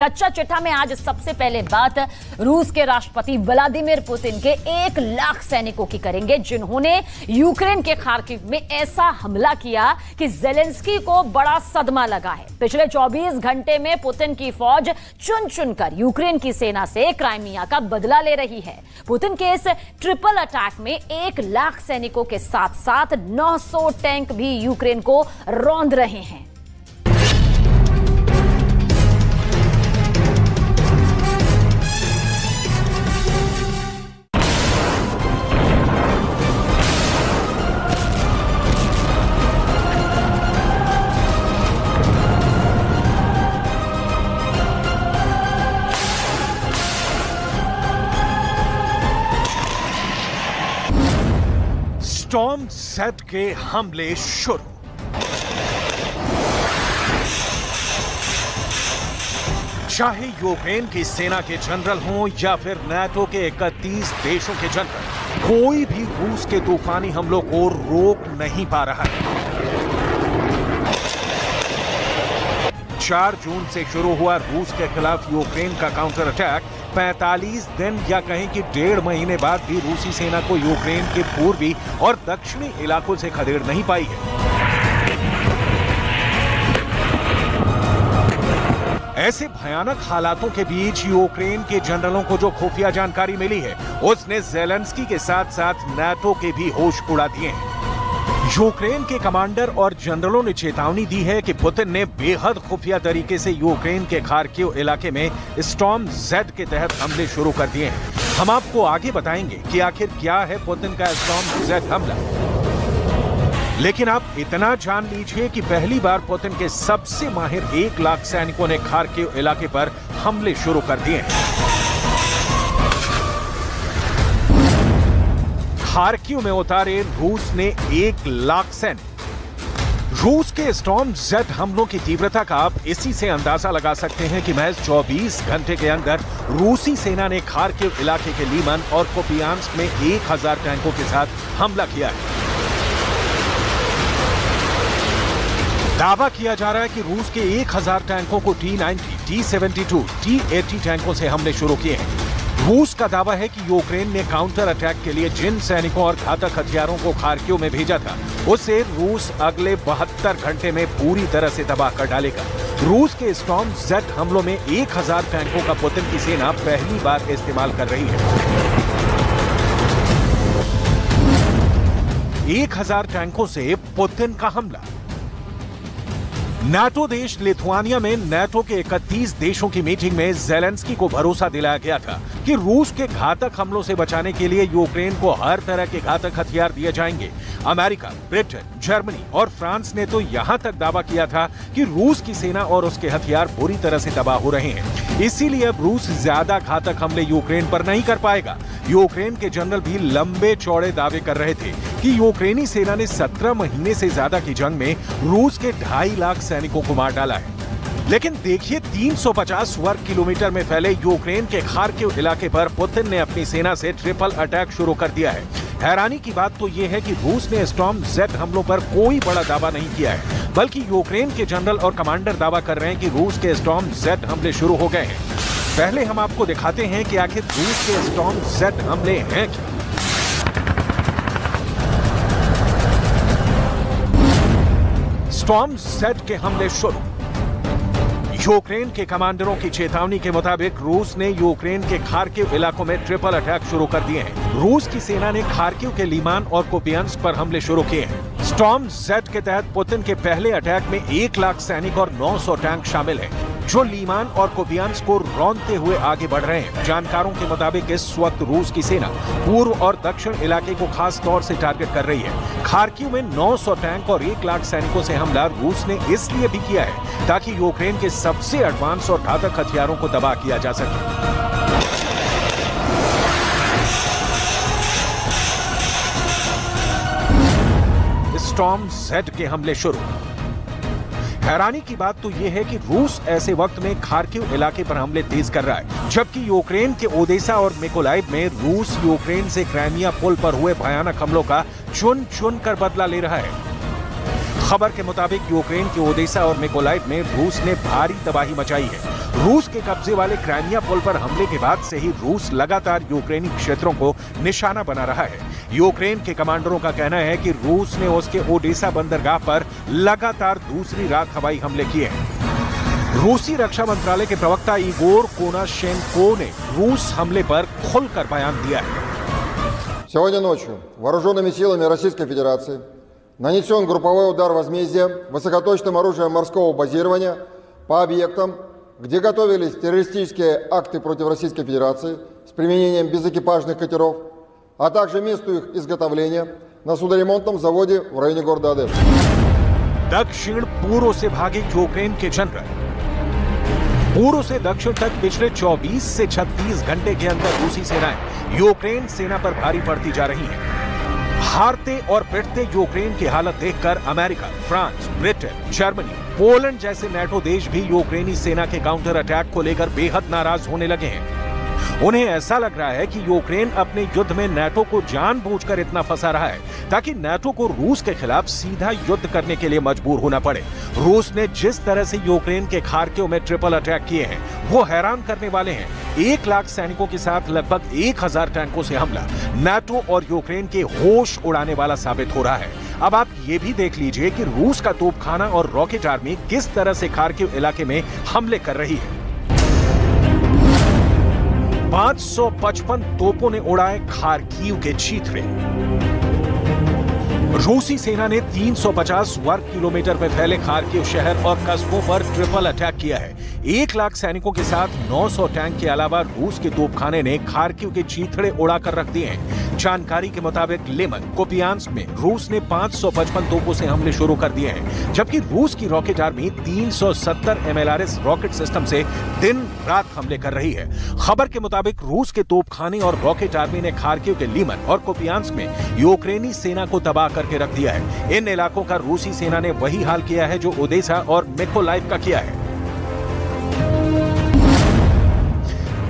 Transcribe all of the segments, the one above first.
कच्चा चिट्ठा में आज सबसे पहले बात, रूस के राष्ट्रपति व्लादिमीर पुतिन के एक लाख सैनिकों की करेंगे, जिन्होंने यूक्रेन के खार्किव में ऐसा हमला किया कि जेलेंस्की को बड़ा सदमा लगा है। पिछले 24 घंटे में पुतिन की फौज चुन चुनकर यूक्रेन की सेना से क्राइमिया का बदला ले रही है। पुतिन के इस ट्रिपल अटैक में एक लाख सैनिकों के साथ साथ 900 टैंक भी यूक्रेन को रौंद रहे हैं। सेट के हमले शुरू। चाहे यूक्रेन की सेना के जनरल हों या फिर नाटो के 31 देशों के जनरल, कोई भी रूस के तूफानी हमलों को रोक नहीं पा रहा है। 4 जून से शुरू हुआ रूस के खिलाफ यूक्रेन का काउंटर अटैक 45 दिन या कहें कि डेढ़ महीने बाद भी रूसी सेना को यूक्रेन के पूर्वी और दक्षिणी इलाकों से खदेड़ नहीं पाई है। ऐसे भयानक हालातों के बीच यूक्रेन के जनरलों को जो खुफिया जानकारी मिली है, उसने जेलेंस्की के साथ साथ नाटो के भी होश उड़ा दिए हैं। यूक्रेन के कमांडर और जनरलों ने चेतावनी दी है कि पुतिन ने बेहद खुफिया तरीके से यूक्रेन के खारकिव इलाके में स्टॉम जेड के तहत हमले शुरू कर दिए हैं। हम आपको आगे बताएँगे कि आखिर क्या है पुतिन का स्टॉम जेड हमला। लेकिन आप इतना जान लीजिए कि पहली बार पुतिन के सबसे माहिर एक लाख सैनिकों ने खारकिव इलाके पर हमले शुरू कर दिए हैं। खारकिव में उतारे रूस ने एक लाख सैनिक रूस के स्टॉर्म जेड हमलों की तीव्रता का आप इसी से अंदाज़ा लगा सकते हैं कि महज 24 घंटे के अंदर रूसी सेना ने खारकिव इलाके के लीमन और कोपियांस्क में 1000 टैंकों के साथ हमला किया है। दावा किया जा रहा है कि रूस के 1000 टैंकों को टी 90, टी 72, टी 80 टैंकों से हमले शुरू किए हैं। रूस का दावा है कि यूक्रेन ने काउंटर अटैक के लिए जिन सैनिकों और घातक हथियारों को खारकियों में भेजा था, उसे रूस अगले बहत्तर घंटे में पूरी तरह से तबाह कर डालेगा। रूस के स्टॉर्म जेट हमलों में 1000 टैंकों का पुतिन की सेना पहली बार इस्तेमाल कर रही है। एक हज़ार टैंकों से पुतिन का हमला। नाटो देश लिथुआनिया में नाटो के 31 देशों की मीटिंग में जेलेंस्की को भरोसा दिलाया गया था कि रूस के घातक हमलों से बचाने के लिए यूक्रेन को हर तरह के घातक हथियार दिए जाएँगे। अमेरिका, ब्रिटेन, जर्मनी और फ्रांस ने तो यहाँ तक दावा किया था कि रूस की सेना और उसके हथियार बुरी तरह से तबाह हो रहे हैं। इसीलिए अब रूस ज़्यादा घातक हमले यूक्रेन पर नहीं कर पाएगा। यूक्रेन के जनरल भी लंबे चौड़े दावे कर रहे थे। कि यूक्रेनी सेना ने 17 महीने से ज़्यादा की जंग में रूस के ढाई लाख सैनिकों को मार डाला है। लेकिन देखिए 350 वर्ग किलोमीटर में फैले यूक्रेन के खारकिव इलाके पर पुतिन ने अपनी सेना से ट्रिपल अटैक शुरू कर दिया है। हैरानी की बात तो यह है कि रूस ने स्टॉर्म जेड हमलों पर कोई बड़ा दावा नहीं किया है, बल्कि यूक्रेन के जनरल और कमांडर दावा कर रहे हैं कि रूस के स्टॉर्म जेड हमले शुरू हो गए हैं। पहले हम आपको दिखाते हैं कि आखिर रूस के स्टॉर्म जेड हमले हैं क्या। स्टॉर्म सेट के हमले शुरू। यूक्रेन के कमांडरों की चेतावनी के मुताबिक रूस ने यूक्रेन के खारकिव इलाकों में ट्रिपल अटैक शुरू कर दिए हैं। रूस की सेना ने खारकिव के लीमान और कोपियंस्क पर हमले शुरू किए हैं। स्टॉर्म जेड के तहत पुतिन के पहले अटैक में एक लाख सैनिक और 900 टैंक शामिल हैं। जो लीमान और कोपियांस को रौंदते हुए आगे बढ़ रहे हैं। जानकारों के मुताबिक इस वक्त रूस की सेना पूर्व और दक्षिण इलाके को खास तौर से टारगेट कर रही है। खारकिव में 900 टैंक और एक लाख सैनिकों से हमला रूस ने इसलिए भी किया है ताकि यूक्रेन के सबसे एडवांस और घातक हथियारों को तबाह किया जा सके। स्टॉर्म जेड के हमले शुरू। हैरानी की बात तो ये है कि रूस ऐसे वक्त में खारकिव इलाके पर हमले तेज कर रहा है, जबकि यूक्रेन के ओदेसा और मेकोलाइव में रूस यूक्रेन से क्राइमिया पुल पर हुए भयानक हमलों का चुन चुन कर बदला ले रहा है। खबर के मुताबिक यूक्रेन के ओदेसा और मेकोलाइव में रूस ने भारी तबाही मचाई है। रूस के कब्जे वाले क्राइमिया पुल पर हमले के बाद से ही रूस लगातार यूक्रेनी क्षेत्रों को निशाना बना रहा है यूक्रेन के कमांडरों का कहना है कि रूस ने उसके ओडेसा बंदरगाह पर लगातार दूसरी रात हवाई हमले किए हैं रूसी रक्षा मंत्रालय के प्रवक्ता इगोर कोनाशेंको ने रूस हमले पर खुलकर बयान दिया है Сегодня ночью вооруженными силами Российской Федерации нанесен групповой удар возмездия высокоточным оружием морского базирования по объектам, где готовились террористические акты против Российской Федерации с применением безэкипажных катеров, а также месту их изготовления на судоремонтном заводе в районе города Одесса. दक्षिण पूर्व से भागे यूक्रेन के जनरल पूर्व से दक्षिण तक पिछले 24 से 36 घंटे के अंदर रूसी सेनाएं यूक्रेन सेना पर भारी पड़ती जा रही हैं हारते और पिटते यूक्रेन की हालत देखकर America, France, Britain, Germany, Poland जैसे नेटो देश भी यूक्रेनी सेना के काउंटर अटैक को लेकर बेहद नाराज़ होने लगे हैं। उन्हें ऐसा लग रहा है कि यूक्रेन अपने युद्ध में नेटो को जानबूझकर इतना फंसा रहा है, ताकि नेटो को रूस के खिलाफ सीधा युद्ध करने के लिए मजबूर होना पड़े। रूस ने जिस तरह से यूक्रेन के खारकियों में ट्रिपल अटैक किए हैं, वो हैरान करने वाले हैं। एक लाख सैनिकों के साथ लगभग एक हज़ार टैंकों से हमला। नेटो और यूक्रेन के होश उड़ाने वाला साबित हो रहा है। अब आप ये भी देख लीजिए कि रूस का तोपखाना और रॉकेट आर्मी किस तरह से खारकिव इलाके में हमले कर रही है। 555 तोपों ने उड़ाए खारकीव के चीथड़े रूसी सेना ने 350 वर्ग किलोमीटर में फैले खारकीव शहर और कस्बों पर ट्रिपल अटैक किया है। एक लाख सैनिकों के साथ 900 टैंक के अलावा रूस के तोपखाने ने खारकीव के चीथड़े उड़ाकर रख दिए हैं। जानकारी के मुताबिक लेमन कोपियांस्क में रूस ने 555 तोपों से हमले शुरू कर दिए हैं, जबकि रूस की rocket army 370 MLRS rocket system से दिन रात हमले कर रही है। खबर के मुताबिक रूस के तोपखाने और रॉकेट आर्मी ने खारकीव के लीमन और कोपियांस्क में यूक्रेनी सेना को तबाह करके रख दिया है। इन इलाकों का रूसी सेना ने वही हाल किया है जो ओदेसा और मेकोलाइव का किया है।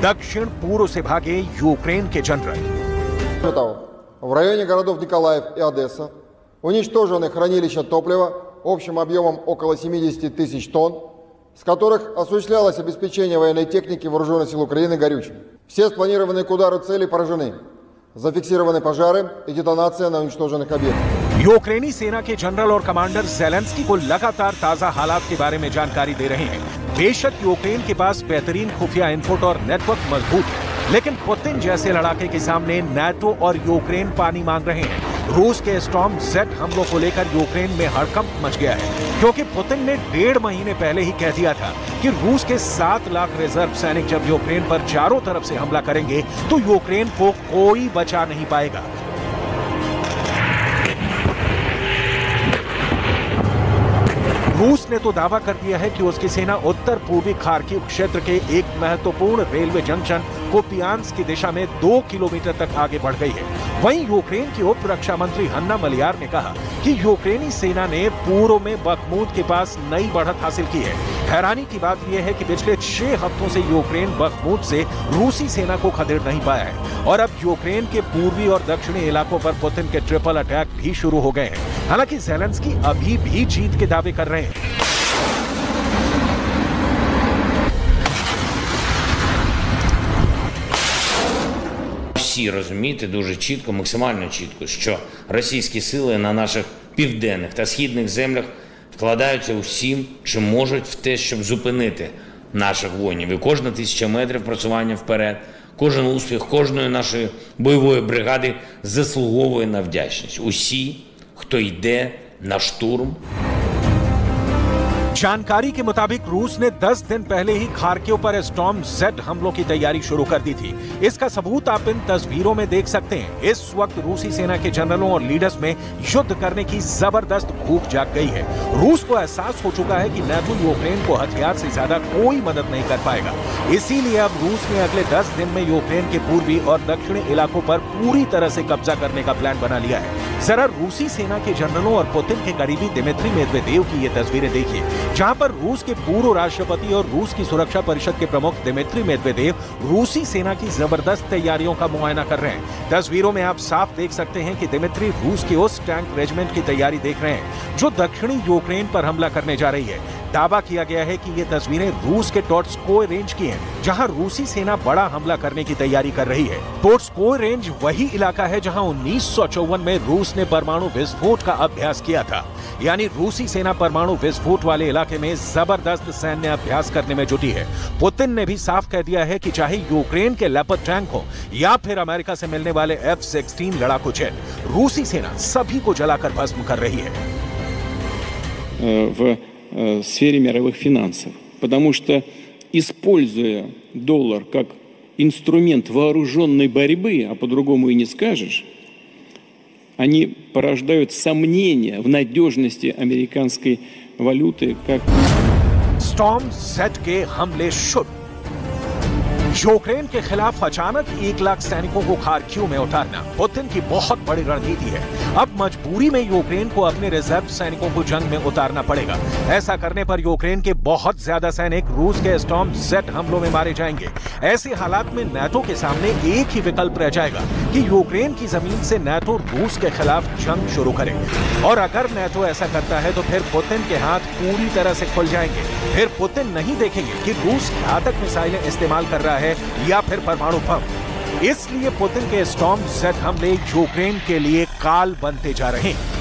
दक्षिण पूर्व से भागे यूक्रेन के जनरल Кроме того, в районе городов Николаев и Одесса уничтожены хранилища топлива общим объемом около 70 тысяч тонн, с которых осуществлялось обеспечение военной техники вооруженных сил Украины горючим. Все спланированные к удару цели поражены. Зафиксированы пожары и детонация на уничтоженных объектах. यूक्रेनी सेना के जनरल और कमांडर जेलेंस्की को लगातार ताजा हालात के बारे में जानकारी दे रहे हैं बेशक यूक्रेन के पास बेहतरीन खुफिया इनपुट और नेटवर्क मजबूत है लेकिन पुतिन जैसे लड़ाके के सामने नाटो और यूक्रेन पानी मांग रहे हैं। रूस के स्ट्रॉम जेट हमलों को लेकर यूक्रेन में हड़कंप मच गया है, क्योंकि पुतिन ने डेढ़ महीने पहले ही कह दिया था कि रूस के सात लाख रिज़र्व सैनिक जब यूक्रेन पर चारों तरफ़ से हमला करेंगे तो यूक्रेन को कोई बचा नहीं पाएगा। रूस ने तो दावा कर दिया है कि उसकी सेना उत्तर पूर्वी खार्किव क्षेत्र के एक महत्वपूर्ण रेलवे जंक्शन कोपियांस की दिशा में दो किलोमीटर तक आगे बढ़ गई है। वहीं यूक्रेन की उप रक्षा मंत्री हन्ना मलियार ने कहा कि यूक्रेनी सेना ने पूर्व में बखमूद के पास नई बढ़त हासिल की है। हैरानी की बात यह है कि पिछले छह हफ्तों से यूक्रेन बखमूद से रूसी सेना को खदेड़ नहीं पाया है और अब यूक्रेन के पूर्वी और दक्षिणी इलाकों पर पुतिन के ट्रिपल अटैक भी शुरू हो गए हैं। हालांकि जेलेंस्की अभी भी जीत के दावे कर रहे हैं всі розуміти дуже чітко, максимально чітко, що російські сили на наших південних та східних землях вкладаються усім, чим можуть в те, щоб зупинити наших воїнів. І кожна тисяча метрів просування вперед, кожен успіх кожної нашої бойової бригади заслуговує на вдячність. Усі, хто йде на штурм, जानकारी के मुताबिक रूस ने 10 दिन पहले ही खारकियों पर स्टॉम जेड हमलों की तैयारी शुरू कर दी थी। इसका सबूत आप इन तस्वीरों में देख सकते हैं। इस वक्त रूसी सेना के जनरलों और लीडर्स में युद्ध करने की ज़बरदस्त भूख जाग गई है। रूस को एहसास हो चुका है कि नेटो यूक्रेन को हथियार से ज़्यादा कोई मदद नहीं कर पाएगा। इसीलिए अब रूस ने अगले 10 दिन में यूक्रेन के पूर्वी और दक्षिणी इलाकों पर पूरी तरह से कब्जा करने का प्लान बना लिया है। जरा रूसी सेना के जनरलों और पुतिन के करीबी दिमित्री मेदवेदेव की ये तस्वीरें देखिए। जहाँ पर रूस के पूर्व राष्ट्रपति और रूस की सुरक्षा परिषद के प्रमुख दिमित्री मेदवेदेव रूसी सेना की ज़बरदस्त तैयारियों का मुआयना कर रहे हैं। तस्वीरों में आप साफ़ देख सकते हैं कि दिमित्री रूस के उस टैंक रेजिमेंट की तैयारी देख रहे हैं, जो दक्षिणी यूक्रेन पर हमला करने जा रही है। दावा किया गया है कि ये तस्वीरें रूस के टोट्सकोय रेंज की हैं, जहाँ रूसी सेना बड़ा हमला करने की तैयारी कर रही है। टोट्सकोय रेंज वही इलाका है जहाँ उन्नीस में रूस ने परमाणु विस्फोट का अभ्यास किया था। यानी रूसी सेना परमाणु विस्फोट वाले इलाके में ज़बरदस्त सैन्य अभ्यास करने में जुटी है। पुतिन ने भी साफ़ कह दिया है कि चाहे यूक्रेन के लेपर टैंक हो या फिर अमेरिका से मिलने वाले एफ़ सिक्सटीन लड़ाकू जेट रूसी सेना सभी को जलाकर भस्म कर रही है। в э, сфере мировых финансов. Потому что, используя доллар как инструмент вооруженной борьбы, а по-другому и не скажешь, они порождают сомнения в надежности американской валюты как स्टॉर्म सेट के हमले शुरू यूक्रेन के खिलाफ अचानक एक लाख सैनिकों को खारक्यू में उतारना, पुतिन की बहुत बड़ी रणनीति है। अब मजबूरी में यूक्रेन को अपने रिज़र्व सैनिकों को जंग में उतारना पड़ेगा। ऐसा करने पर यूक्रेन के बहुत ज़्यादा सैनिक रूस के स्टॉम जेट हमलों में मारे जाएँगे। ऐसे हालात में नेटो के सामने एक ही विकल्प रह जाएगा कि यूक्रेन की ज़मीन से नेटो रूस के खिलाफ जंग शुरू करे। और अगर नेटो ऐसा करता है तो फिर पुतिन के हाथ पूरी तरह से खुल जाएँगे। फिर पुतिन नहीं देखेंगे कि रूस घातक मिसाइलें इस्तेमाल कर रहा है। या फिर परमाणु बम। इसलिए पुतिन के स्टॉम जेट हमले यूक्रेन के लिए काल बनते जा रहे हैं।